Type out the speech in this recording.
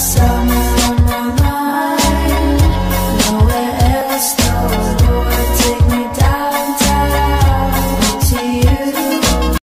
outside.